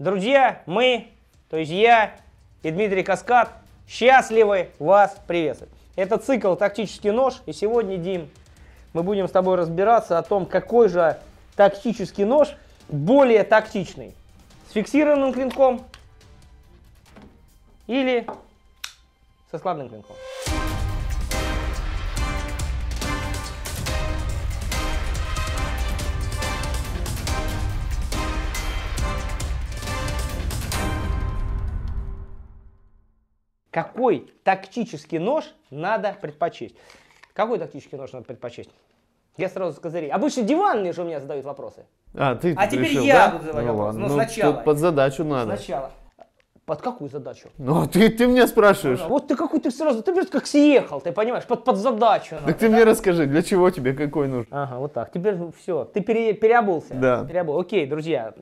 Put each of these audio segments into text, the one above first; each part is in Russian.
Друзья, мы, то есть я и Дмитрий Каскад, счастливы вас приветствовать. Это цикл «Тактический нож», и сегодня, Дим, мы будем с тобой разбираться о том, какой же тактический нож более тактичный. С фиксированным клинком или со складным клинком. Какой тактический нож надо предпочесть? Какой тактический нож надо предпочесть? Я сразу с козырей. Обычно диванные же у меня задают вопросы. А, ты А теперь решил, я да? буду задавать ну, вопрос. ладно. Но Ну, сначала. под задачу надо. Сначала. Под какую задачу? Ну, ты, ты мне спрашиваешь. Вот ты какой ты сразу, ты просто как съехал, ты понимаешь, под, под задачу. надо. Так ты мне расскажи, для чего тебе какой нужен? Ага, вот так. Теперь все, ты пере- переобулся. Да. Переобул. Окей, друзья,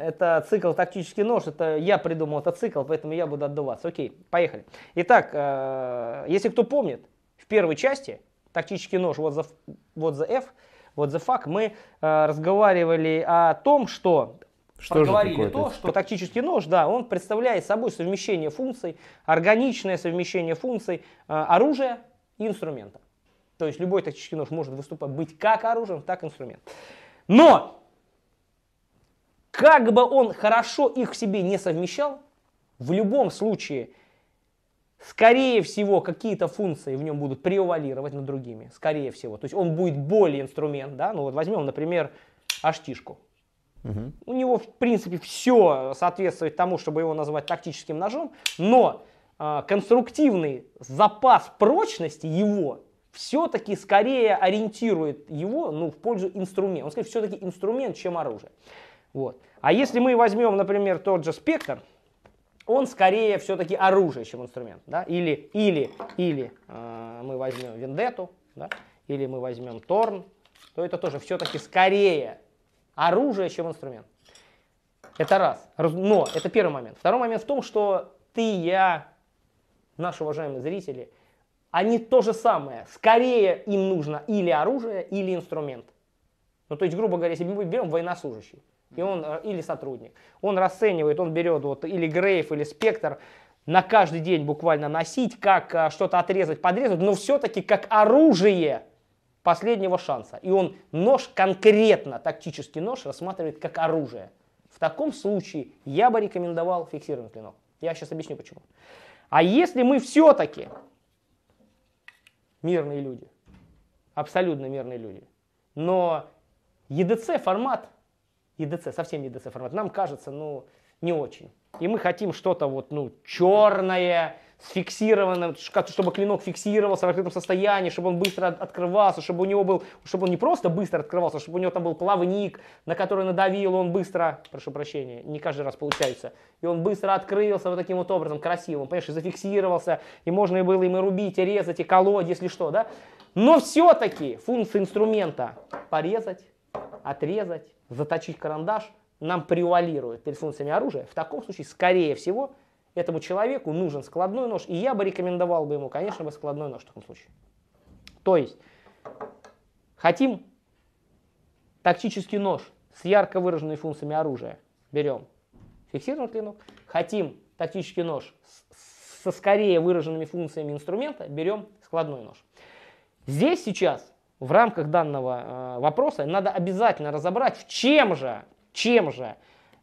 это цикл «Тактический нож», это я придумал этот цикл, поэтому я буду отдуваться. Окей, поехали. Итак, э, если кто помнит, в первой части «Тактический нож», вот за, вот за F, вот за fuck, мы э, разговаривали о том, что Что же проговорили такое то, что тактический нож, да, он представляет собой совмещение функций, органичное совмещение функций э, оружия и инструмента. То есть любой тактический нож может выступать быть как оружием, так и инструментом. Но, как бы он хорошо их в себе не совмещал, в любом случае, скорее всего, какие-то функции в нем будут превалировать над другими. Скорее всего. То есть он будет более инструмент. Да? Ну вот возьмем, например, аштишку. Мгм. У него, в принципе, все соответствует тому, чтобы его назвать тактическим ножом, но а, конструктивный запас прочности его все-таки скорее ориентирует его ну, в пользу инструмента. Он скорее все-таки инструмент, чем оружие. Вот. А если мы возьмем, например, тот же спектр, он скорее все-таки оружие, чем инструмент. Да? Или, или, или э, мы возьмем вендетту, да? или мы возьмем торн, то это тоже все-таки скорее оружие, чем инструмент. Это раз. Но это первый момент. Второй момент в том, что ты, я, наши уважаемые зрители, они то же самое. Скорее им нужно или оружие, или инструмент. Ну, то есть, грубо говоря, если мы берем военнослужащий, и он, э, или сотрудник, он расценивает, он берет вот или грейф, или спектр, на каждый день буквально носить, как э, что-то отрезать, подрезать, но все-таки как оружие последнего шанса. И он нож конкретно, тактический нож, рассматривает как оружие. В таком случае я бы рекомендовал фиксированный клинок. Я сейчас объясню почему. А если мы все-таки мирные люди, абсолютно мирные люди, но EDC формат, EDC, совсем EDC формат, нам кажется, ну, не очень. И мы хотим что-то вот, ну, черное, сфиксированное, ш- чтобы клинок фиксировался в открытом состоянии, чтобы он быстро от- открывался, чтобы у него был, чтобы он не просто быстро открывался, чтобы у него там был плавник, на который надавил, он быстро, прошу прощения, не каждый раз получается, и он быстро открылся вот таким вот образом, красивым, понимаешь, и зафиксировался, и можно и было им и рубить, и резать, и колоть, если что, да? Но все-таки функция инструмента порезать, отрезать, заточить карандаш нам превалирует перед функциями оружия. В таком случае, скорее всего, этому человеку нужен складной нож, и я бы рекомендовал бы ему, конечно, бы складной нож в таком случае. То есть, хотим тактический нож с ярко выраженными функциями оружия, берем фиксированный клинок. Хотим тактический нож с- со скорее выраженными функциями инструмента, берем складной нож. Здесь сейчас в рамках данного э, вопроса надо обязательно разобрать, в чем же, чем же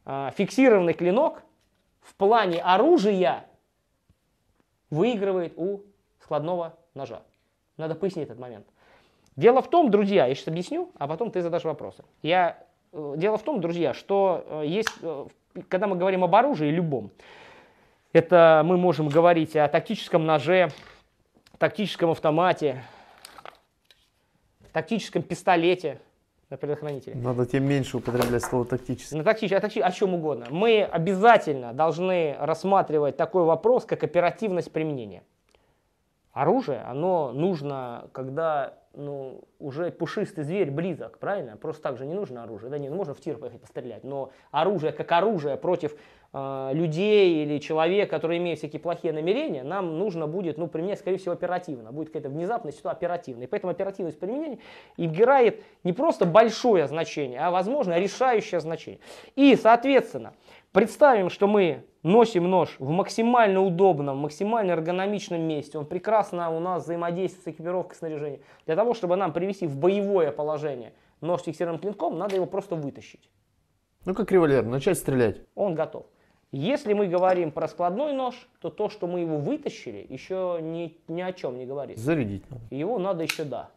э, фиксированный клинок в плане оружия выигрывает у складного ножа. Надо пояснить этот момент. Дело в том, друзья, я сейчас объясню, а потом ты задашь вопросы. Я, э, дело в том, друзья, что э, есть, э, когда мы говорим об оружии любом, это мы можем говорить о тактическом ноже, тактическом автомате, тактическом пистолете на предохранителе. Надо тебе меньше употреблять слово тактически. На тактич- о, тактич- о чем угодно. Мы обязательно должны рассматривать такой вопрос, как оперативность применения. Оружие, оно нужно, когда ну, уже пушистый зверь близок, правильно? Просто так же не нужно оружие. Да не, ну можно в тир поехать пострелять, но оружие как оружие против э, людей или человека, который имеет всякие плохие намерения, нам нужно будет, ну, применять, скорее всего, оперативно. Будет какая-то внезапность, ситуация оперативная. И поэтому оперативность применения играет не просто большое значение, а, возможно, решающее значение. И, соответственно, представим, что мы носим нож в максимально удобном, максимально эргономичном месте. Он прекрасно у нас взаимодействует с экипировкой снаряжения. Для того, чтобы нам привести в боевое положение нож с фиксированным клинком, надо его просто вытащить. Ну, как револьвер, начать стрелять. Он готов. Если мы говорим про складной нож, то то, что мы его вытащили, еще ни, ни о чем не говорит. Зарядить надо. Его надо еще, да,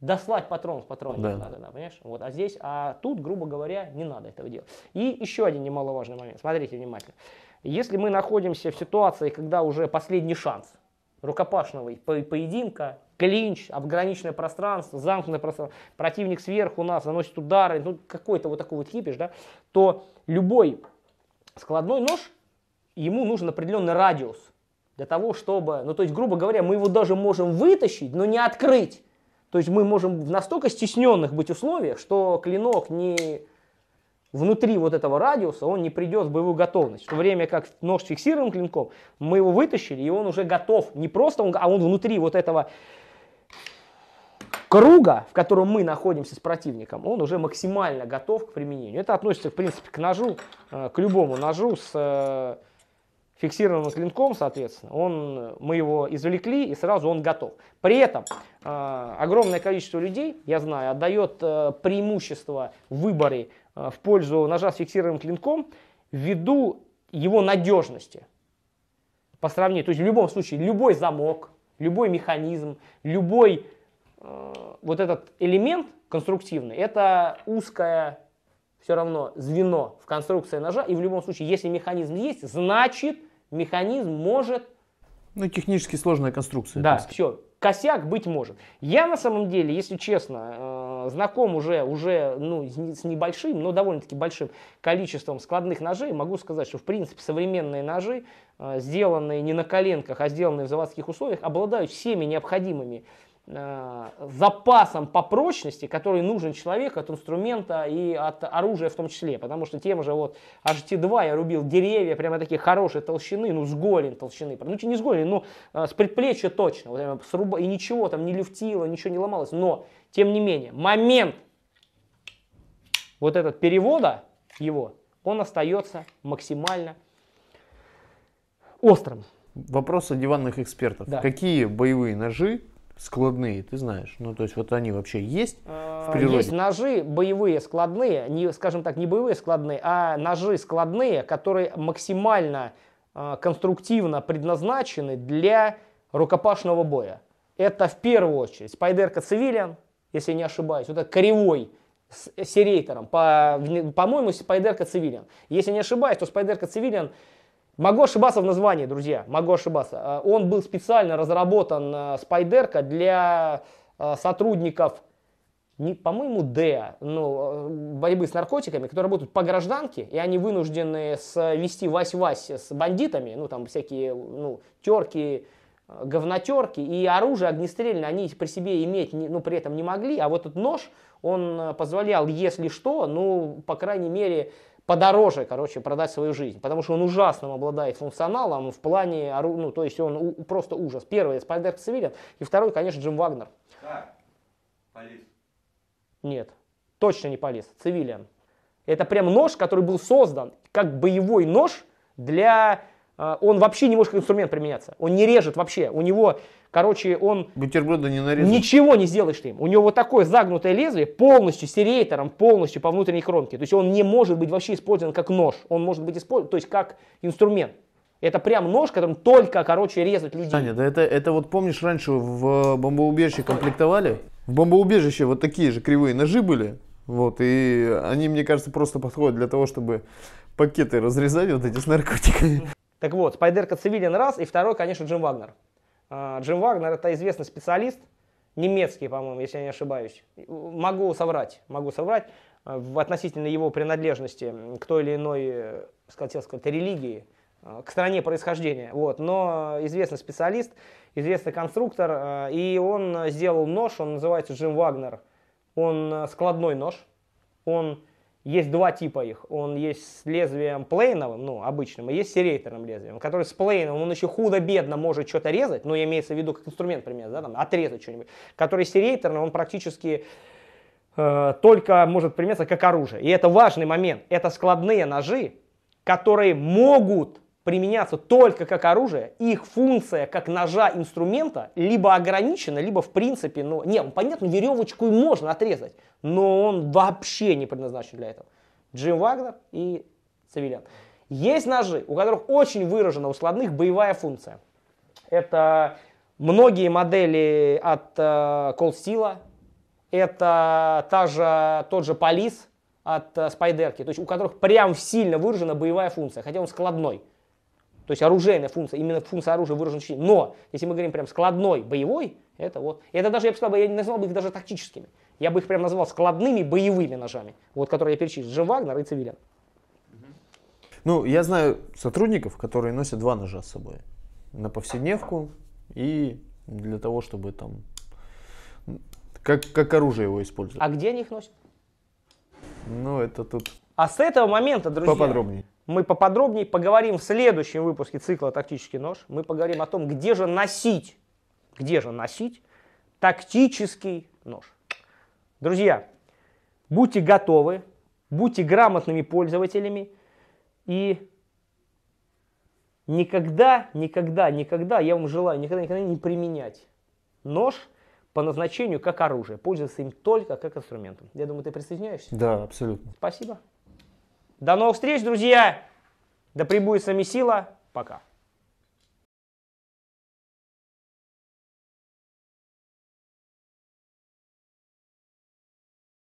дослать патрон в патроне Да. надо, да, понимаешь? Вот, а здесь, а тут, грубо говоря, не надо этого делать. И еще один немаловажный момент. Смотрите внимательно. Если мы находимся в ситуации, когда уже последний шанс рукопашного по- поединка, клинч, обграниченное пространство, замкнутое пространство, противник сверху нас наносит удары, ну какой-то вот такой вот кипиш, да, то любой складной нож, ему нужен определенный радиус для того, чтобы, ну то есть, грубо говоря, мы его даже можем вытащить, но не открыть. То есть мы можем в настолько стесненных быть условиях, что клинок не внутри вот этого радиуса, он не придет в боевую готовность. В то время как нож с фиксированным клинком, мы его вытащили, и он уже готов. Не просто он, а он внутри вот этого круга, в котором мы находимся с противником, он уже максимально готов к применению. Это относится, в принципе, к ножу, э, к любому ножу с э, фиксированным клинком, соответственно. Он, мы его извлекли, и сразу он готов. При этом э, огромное количество людей, я знаю, отдает э, преимущество в выборе э, в пользу ножа с фиксированным клинком ввиду его надежности по сравнению. То есть в любом случае любой замок, любой механизм, любой э, вот этот элемент конструктивный, это узкое все равно звено в конструкции ножа. И в любом случае, если механизм есть, значит механизм может Ну, технически сложная конструкция. да, все. Косяк быть может. Я на самом деле, если честно, э, знаком уже, уже ну, с не- с небольшим, но довольно-таки большим количеством складных ножей. Могу сказать, что в принципе современные ножи, э, сделанные не на коленках, а сделанные в заводских условиях, обладают всеми необходимыми запасом по прочности, который нужен человеку от инструмента и от оружия в том числе. Потому что тем же вот HT2 я рубил деревья прямо такие хорошей толщины, ну с голень толщины. Ну не с голень, ну э, с предплечья точно. Вот прямо сруба- и ничего там не люфтило, ничего не ломалось. Но, тем не менее, момент вот этот перевода его, он остается максимально острым. Вопрос о диванных экспертов. Да. Какие боевые ножи складные, ты знаешь? Ну, то есть вот они вообще есть? Э, природе. Есть ножи боевые складные, не, скажем так, не боевые складные, а ножи складные, которые максимально э, конструктивно предназначены для рукопашного боя. Это в первую очередь спайдерка Цивилиан, если я не ошибаюсь, вот этот коревой с серейтором, по, по-моему, спайдерка Цивилиан. Если не ошибаюсь, то спайдерка Цивилиан Могу ошибаться в названии, друзья, могу ошибаться. Э, Он был специально разработан, э, Спайдерка, для э, сотрудников, по-моему, Д, ну, э, борьбы с наркотиками, которые работают по гражданке, и они вынуждены вести вась-вась с бандитами, ну, там всякие, ну, терки, говнотерки, и оружие огнестрельное они при себе иметь, ну, при этом не могли, а вот этот нож, он позволял, если что, ну, по крайней мере, подороже, короче, продать свою жизнь, потому что он ужасным обладает функционалом в плане, ну, то есть он у- просто ужас. Первый Спайдер Цивилиан, и второй, конечно, Джим Вагнер. Как? Полис. Нет, точно не полез, Цивилиан. Это прям нож, который был создан как боевой нож для... э, Он вообще не может как инструмент применяться. Он не режет вообще. У него, короче, он Бутерброды не нарезаны? Ничего не сделаешь ты им. У него вот такое загнутое лезвие, полностью серейтором, полностью по внутренней кромке. То есть он не может быть вообще использован как нож. Он может быть использован, то есть как инструмент. Это прям нож, которым только, короче, резать людей. Саня, да это, это вот помнишь, раньше в бомбоубежище комплектовали? В бомбоубежище вот такие же кривые ножи были. Вот, и они, мне кажется, просто подходят для того, чтобы пакеты разрезать вот эти с наркотиками. Так вот, Спайдерка Цивилиан раз, и второй, конечно, Джим Вагнер. А, Джим Вагнер это известный специалист, немецкий, по-моему, если я не ошибаюсь. Могу соврать, могу соврать э, в относительно его принадлежности к той или иной, э, хотел сказать, религии, э, к стране происхождения. Вот. Но известный специалист, известный конструктор, и он сделал нож, он называется Джим Вагнер Он э, складной нож. Он есть два типа их. Он есть с лезвием плейновым, ну, обычным, и есть серейторным лезвием, который с плейновым, он еще худо-бедно может что-то резать, но имеется в виду как инструмент, пример, да, там, отрезать что-нибудь. Который серейторный, он практически э, только может применяться как оружие. И это важный момент. Это складные ножи, которые могут применяться только как оружие, их функция как ножа инструмента либо ограничена, либо в принципе, ну, не, ну, понятно, веревочку и можно отрезать, но он вообще не предназначен для этого. Джим Вагнер и Цивилиан. Есть ножи, у которых очень выражена у складных боевая функция. Это многие модели от э, Cold Steel, это та же, тот же Полис от э, Спайдерки, то есть у которых прям сильно выражена боевая функция, хотя он складной. То есть оружейная функция, именно функция оружия выражена чуть. Но, если мы говорим прям складной, боевой, это вот. Это даже, я бы сказал, я не назвал бы их даже тактическими. Я бы их прям назвал складными боевыми ножами, вот которые я перечислил. Джим Вагнер и Цивилиан. Ну, я знаю сотрудников, которые носят два ножа с собой. На повседневку и для того, чтобы там как, как оружие его использовать. А где они их носят? Ну, это тут А с этого момента, друзья, поподробнее. Мы поподробнее поговорим в следующем выпуске цикла «Тактический нож». Мы поговорим о том, где же носить, где же носить тактический нож. Друзья, будьте готовы, будьте грамотными пользователями и никогда, никогда, никогда, я вам желаю никогда, никогда не применять нож по назначению как оружие, пользоваться им только как инструментом. Я думаю, ты присоединяешься? Да, абсолютно. Спасибо. До новых встреч, друзья. Да пребудет с вами сила. Пока.